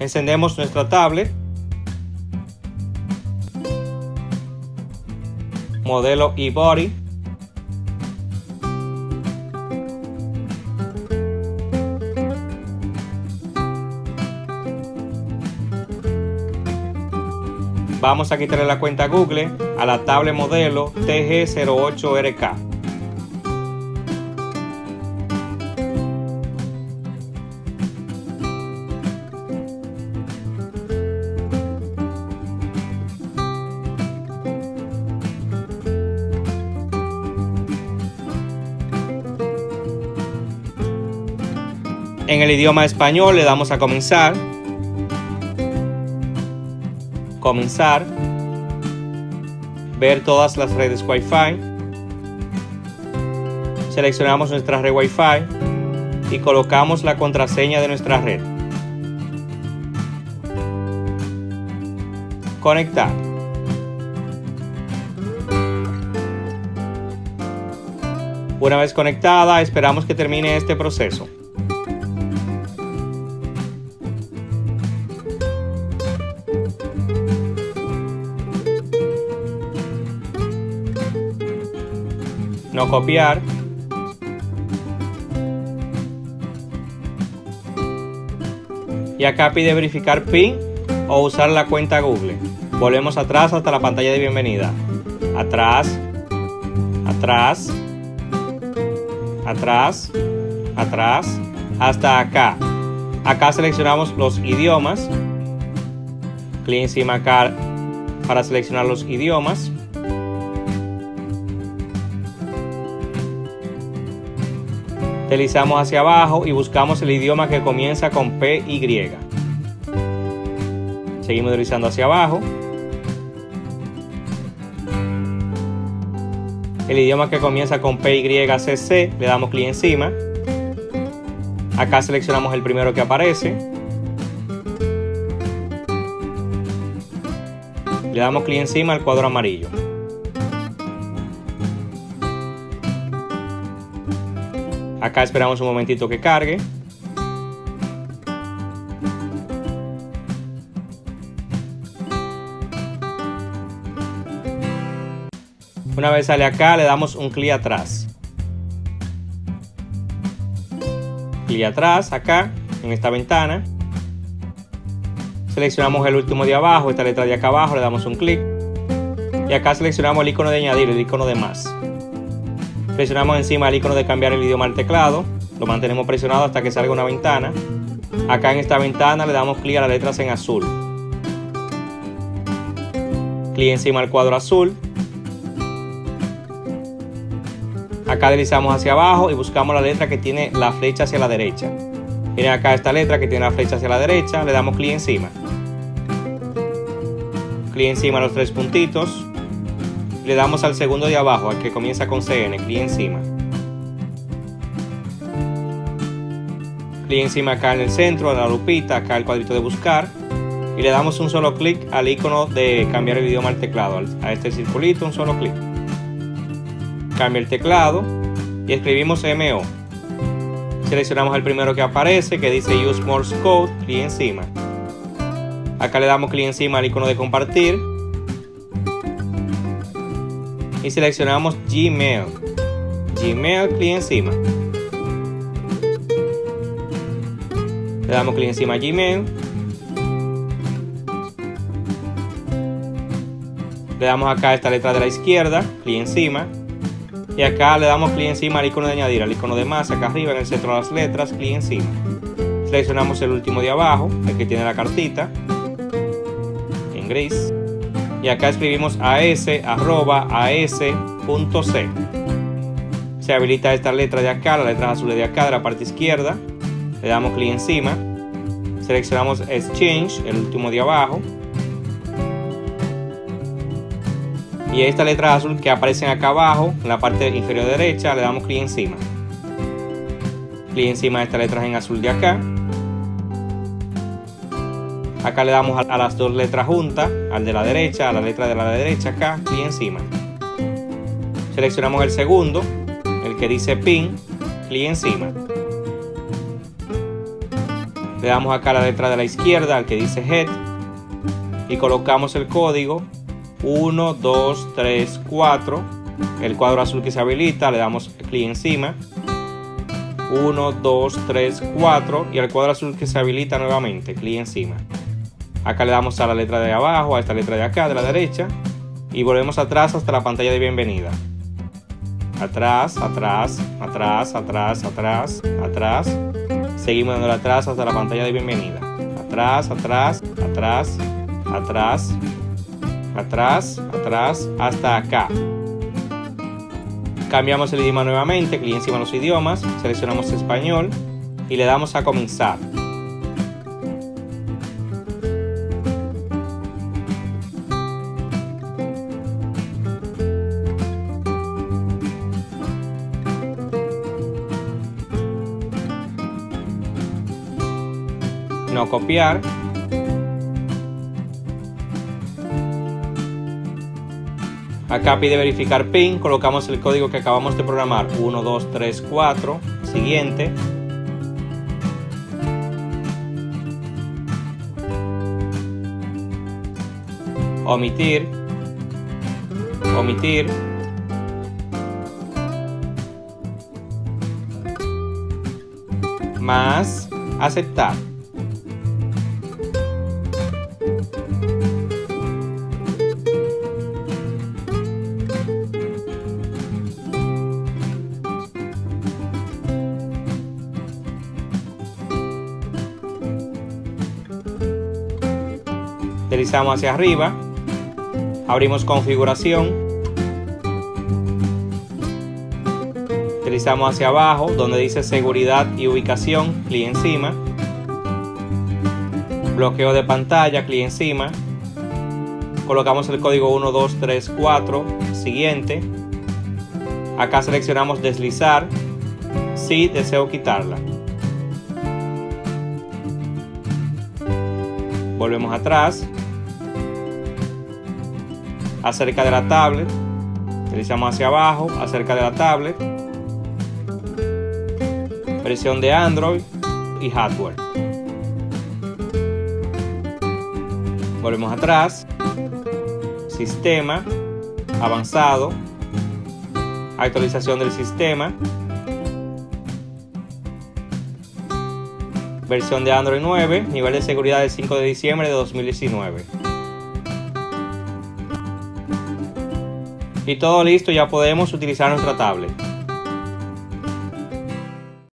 Encendemos nuestra tablet. Modelo eBody. Vamos a quitarle la cuenta Google a la tablet modelo TG08RK. En el idioma español le damos a comenzar. Comenzar. Ver todas las redes Wi-Fi. Seleccionamos nuestra red Wi-Fi y colocamos la contraseña de nuestra red. Conectar. Una vez conectada, esperamos que termine este proceso. No copiar. Y acá pide verificar PIN o usar la cuenta Google. Volvemos atrás hasta la pantalla de bienvenida. Atrás, atrás, atrás, atrás, hasta acá. Acá seleccionamos los idiomas. Clic encima acá para seleccionar los idiomas. Deslizamos hacia abajo y buscamos el idioma que comienza con PY. Seguimos deslizando hacia abajo. El idioma que comienza con PYCC, le damos clic encima. Acá seleccionamos el primero que aparece. Le damos clic encima al cuadro amarillo. Acá esperamos un momentito que cargue. Una vez sale acá, le damos un clic atrás. Clic atrás, acá, en esta ventana. Seleccionamos el último de abajo, esta letra de acá abajo, le damos un clic. Y acá seleccionamos el icono de añadir, el icono de más. Presionamos encima el icono de cambiar el idioma al teclado. Lo mantenemos presionado hasta que salga una ventana. Acá en esta ventana le damos clic a las letras en azul. Clic encima del cuadro azul. Acá deslizamos hacia abajo y buscamos la letra que tiene la flecha hacia la derecha. Miren acá esta letra que tiene la flecha hacia la derecha, le damos clic encima. Clic encima de los tres puntitos le damos al segundo de abajo, al que comienza con CN, clic encima. Clic encima acá en el centro, a la lupita, acá el cuadrito de buscar. Y le damos un solo clic al icono de cambiar el idioma al teclado, a este circulito, un solo clic. Cambia el teclado y escribimos MO. Seleccionamos el primero que aparece, que dice Use Morse Code, clic encima. Acá le damos clic encima al icono de compartir y seleccionamos Gmail. Gmail, clic encima. Le damos clic encima a Gmail. Le damos acá esta letra de la izquierda, clic encima. Y acá le damos clic encima al icono de añadir, al icono de más, acá arriba en el centro de las letras, clic encima. Seleccionamos el último de abajo, el que tiene la cartita, en gris y acá escribimos as arroba as.c. Se habilita esta letra de acá, la letra azul de acá de la parte izquierda. Le damos clic encima. Seleccionamos Exchange, el último de abajo. Y esta letra azul que aparecen acá abajo, en la parte inferior derecha, le damos clic encima. Clic encima de esta letra en azul de acá. Acá le damos a las dos letras juntas, al de la derecha, a la letra de la derecha acá, y encima. Seleccionamos el segundo, el que dice pin, clic encima. Le damos acá a la letra de la izquierda al que dice Head y colocamos el código 1, 2, 3, 4. El cuadro azul que se habilita, le damos clic encima. 1, 2, 3, 4 y el cuadro azul que se habilita nuevamente, clic encima. Acá le damos a la letra de abajo, a esta letra de acá, de la derecha y volvemos atrás hasta la pantalla de bienvenida. Atrás, atrás, atrás, atrás, atrás, atrás. Seguimos dando atrás hasta la pantalla de bienvenida. Atrás, atrás, atrás, atrás, atrás, atrás, hasta acá. Cambiamos el idioma nuevamente, clic encima de los idiomas, seleccionamos español y le damos a comenzar. No copiar Acá pide verificar PIN, colocamos el código que acabamos de programar, 1, 2, 3, 4, siguiente. Omitir, omitir. Más, aceptar. Deslizamos hacia arriba, abrimos configuración, deslizamos hacia abajo donde dice seguridad y ubicación, clic encima, bloqueo de pantalla, clic encima, colocamos el código 1234, siguiente, acá seleccionamos deslizar, si deseo quitarla. Volvemos atrás, acerca de la tablet. Deslizamos hacia abajo, acerca de la tablet. Versión de Android y hardware. Volvemos atrás. Sistema. Avanzado. Actualización del sistema. Versión de Android 9. Nivel de seguridad del 5 de diciembre de 2019. Y todo listo, ya podemos utilizar nuestra tablet.